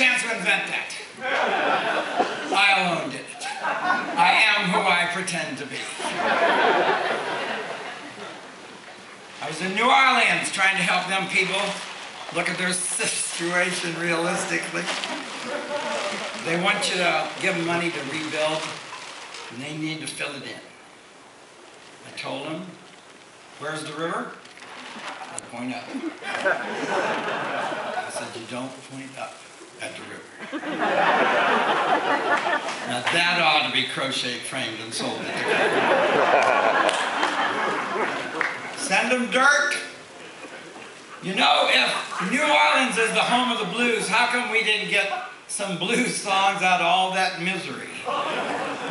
chance to invent that. I alone did it. I am who I pretend to be. I was in New Orleans trying to help them people look at their situation realistically. They want you to give them money to rebuild, and they need to fill it in. I told them, where's the river? I point up. I said, you don't point up. Now that ought to be crochet framed and sold Send them dirt. You know, if New Orleans is the home of the blues, how come we didn't get some blues songs out of all that misery?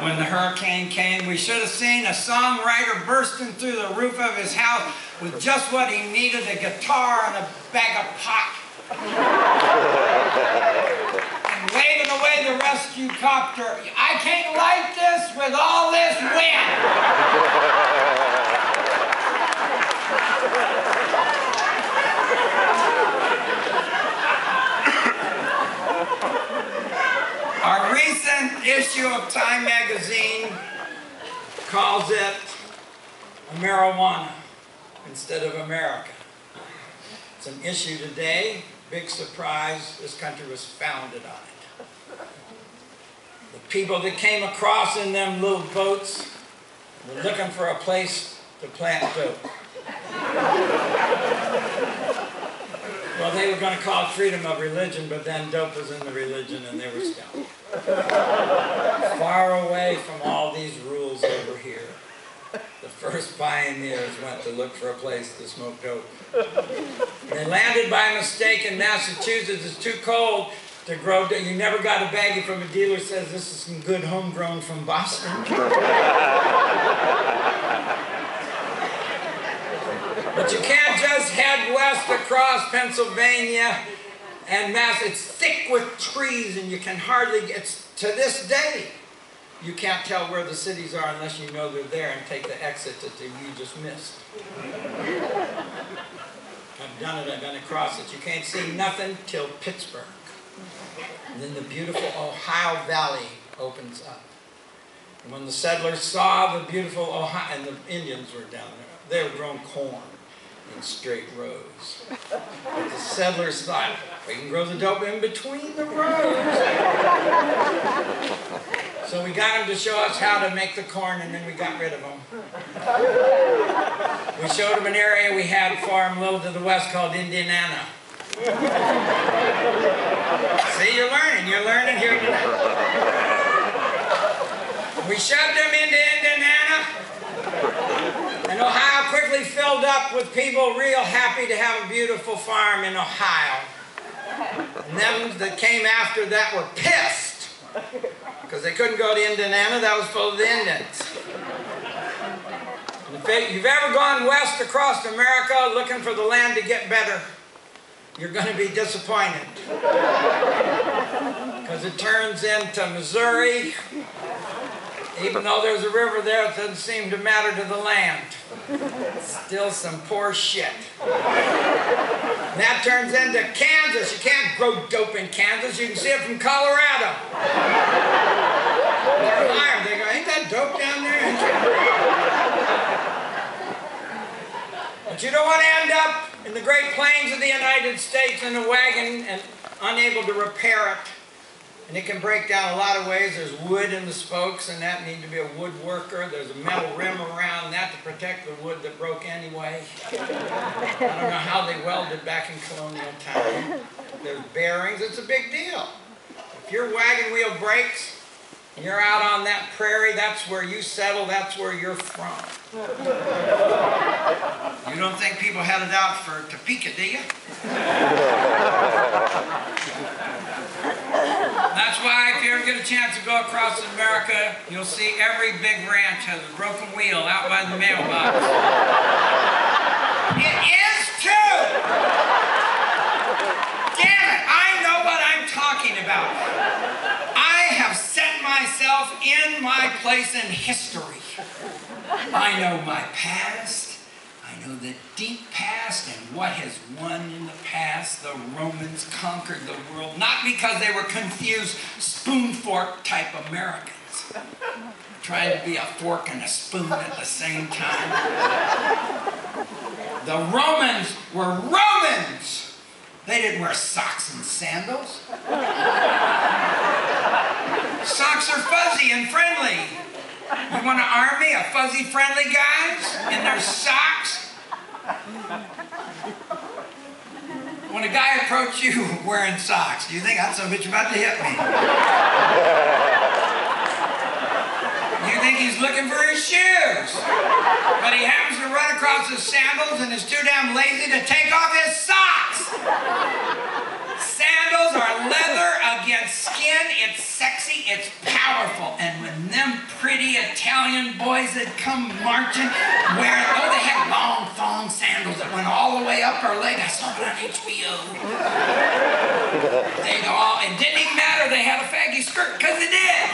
When the hurricane came, we should have seen a songwriter bursting through the roof of his house with just what he needed, a guitar and a bag of pot. and waving away the rescue copter. I can't light this with all this wind. Our recent issue of Time magazine calls it a marijuana instead of America. It's an issue today. Big surprise, this country was founded on it. The people that came across in them little boats were looking for a place to plant dope. Well, they were going to call it freedom of religion, but then dope was in the religion and they were stoned. Far away from all these rules over here. The first pioneers went to look for a place to smoke dope. They landed by mistake in Massachusetts. It's too cold You never got a baggie from a dealer says this is some good homegrown from Boston. But you can't just head west across Pennsylvania and Mass. It's thick with trees and you can hardly get, to this day, you can't tell where the cities are unless you know they're there and take the exit that you just missed. I've done it, I've been across it. You can't see nothing till Pittsburgh. And then the beautiful Ohio Valley opens up. And when the settlers saw the beautiful Ohio, and the Indians were down there, they were growing corn in straight rows. But the settlers thought, we can grow the dope in between the rows. So we got them to show us how to make the corn and then we got rid of them. We showed them an area we had farm a little to the west called Indiana. See, you're learning, you're learning here. We shoved them into Indiana and Ohio quickly filled up with people real happy to have a beautiful farm in Ohio. And them that came after that were pissed because they couldn't go to Indiana, that was full of the Indians. If you've ever gone west across America looking for the land to get better, you're going to be disappointed. Because it turns into Missouri, even though there's a river there, it doesn't seem to matter to the land. Still some poor shit. And that turns into Kansas. You can't grow dope in Kansas. You can see it from Colorado. They're hired. They go, ain't that dope down there? But you don't want to end up in the Great Plains of the United States in a wagon and unable to repair it. And it can break down a lot of ways. There's wood in the spokes, and that need to be a woodworker. There's a metal rim around that to protect the wood that broke anyway. I don't know how they welded back in colonial time. There's bearings. It's a big deal. If your wagon wheel breaks, you're out on that prairie, that's where you settle, that's where you're from. You don't think people headed out for Topeka, do you? That's why if you ever get a chance to go across America, you'll see every big ranch has a broken wheel out by the mailbox. it is too! Damn it, I know what I'm talking about. I have set myself in my place in history. I know my past. I know the deep past and what has won in the past. The Romans conquered the world, not because they were confused spoon fork type Americans, trying to be a fork and a spoon at the same time. The Romans were Romans. They didn't wear socks and sandals. Socks are fuzzy and friendly. You want an army of fuzzy friendly guys in their socks? When a guy approaches you wearing socks, do you think that's a bitch about to hit me? You think he's looking for his shoes. But he happens to run across his sandals and is too damn lazy to take off his socks. Sandals are leather against skin. It's sexy, it's powerful. And when them pretty Italian boys that come marching, wearing, oh, they had long thong sandals that went all the way up her leg. I saw it on HBO. They'd all, it didn't even matter they had a faggy skirt, because it did.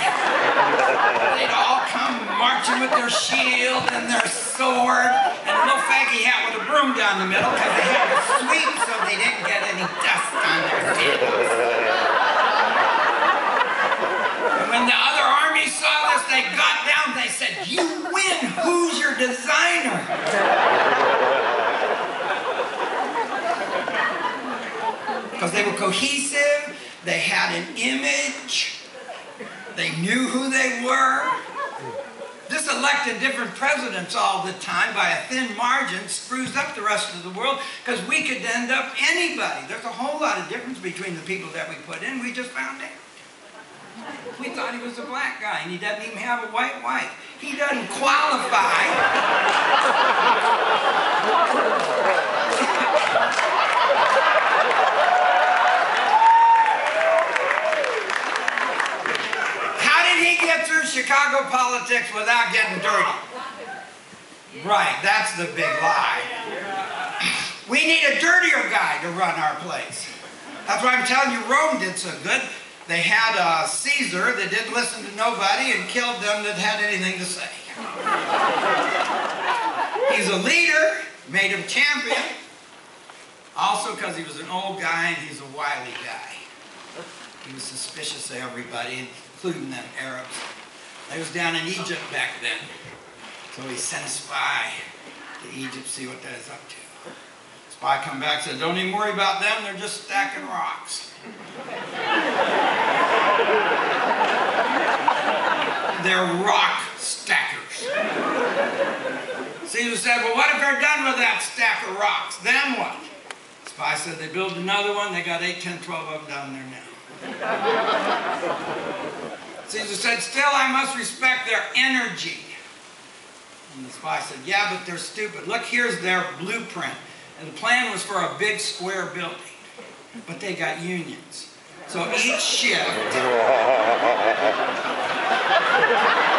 They'd all come marching with their shield and their sword and a little faggy hat with a broom down the middle because they had a sweep so they didn't get any dust on their and when the other army saw this, they got down, they said, you win, who's your designer? Because they were cohesive, they had an image, they knew who they were. This elected different presidents all the time by a thin margin screws up the rest of the world because we could end up anybody. There's a whole lot of difference between the people that we put in. We just found out. We thought he was a black guy and he doesn't even have a white wife. He doesn't qualify. How did he get through Chicago politics without getting dirty? Right, that's the big lie. We need a dirtier guy to run our place. That's why I'm telling you Rome did so good. They had a Caesar that didn't listen to nobody and killed them that had anything to say. He's a leader, made him champion. Also because he was an old guy and he's a wily guy. He was suspicious of everybody, including them Arabs. They was down in Egypt back then. So he sent a spy to Egypt, see what that is up to. Spy come back said, don't even worry about them, they're just stacking rocks. they're rock stackers. Caesar said, well, what if they're done with that stack of rocks? Then what? Spy said, they build another one, they got 8, 10, 12 of them down there now. Caesar said, still I must respect their energy. And the spy said, yeah, but they're stupid. Look, here's their blueprint. And the plan was for a big square building. But they got unions. So each shift...